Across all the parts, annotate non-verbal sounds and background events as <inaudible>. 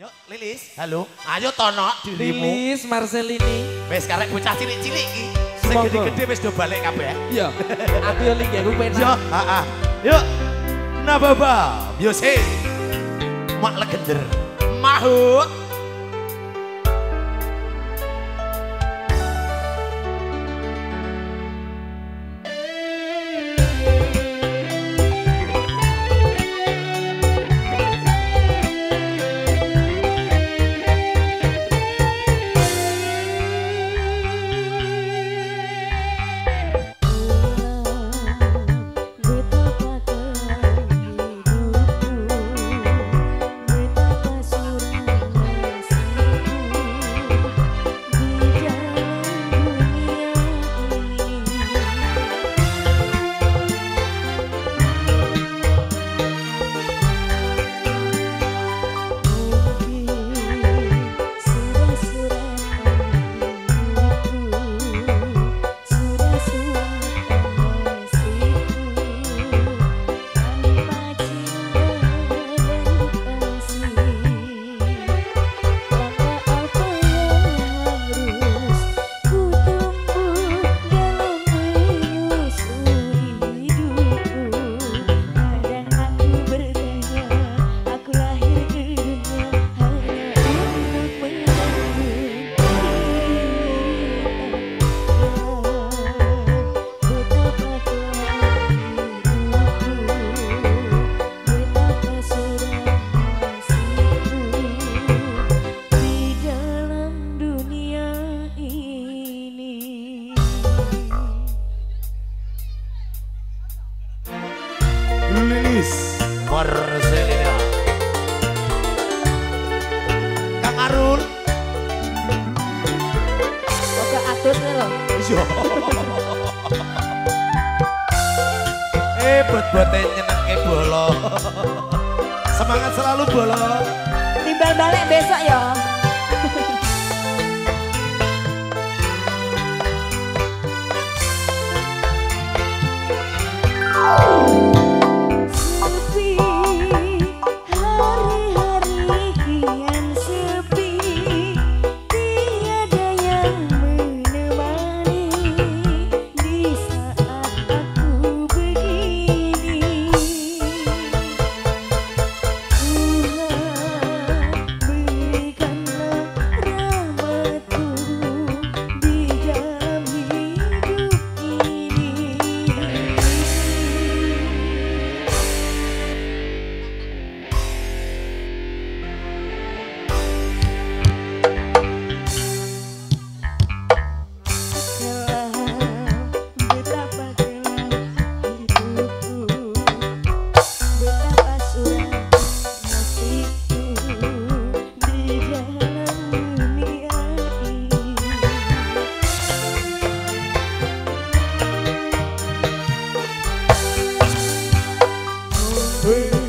Yuk, Lilis. Halo. Ayo tono dirimu. Lilis Marcelini. Wis karek bocah cilik-cilik iki. Sing gede-gede wis do balik kabeh. Ya. Iya. Aku yo linggih ya, ku penak. Yo, heeh. Yuk. Nababa, Yosin. Mak legender. Mahut. Lilis Marcelina Kang Arun. Kok adus nih loh Iya. Eh buat-buatnya nyenengke bolo. <laughs> Semangat selalu bolo. Timbal balik besok ya. 对。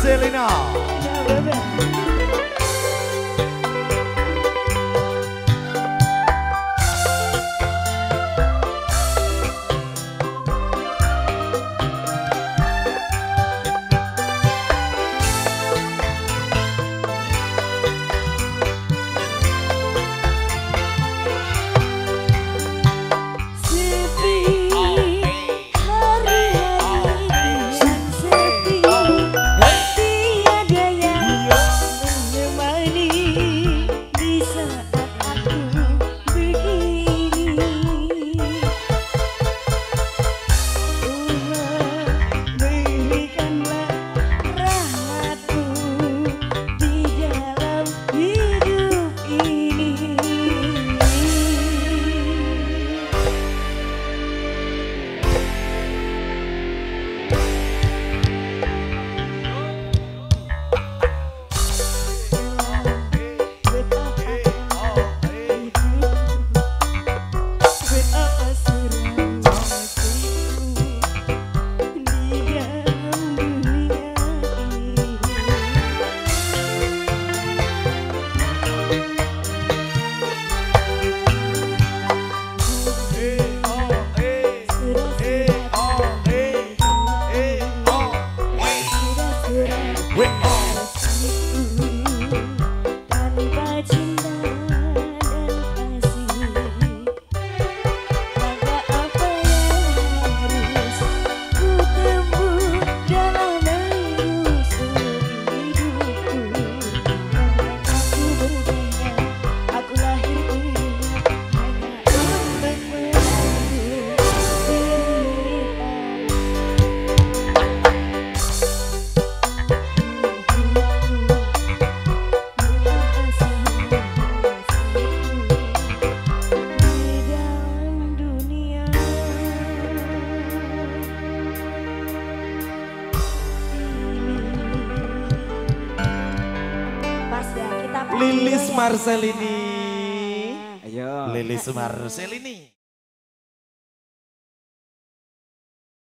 Selena. Yeah, Lilis Marcelini. Ayo. Lilis Marcelini.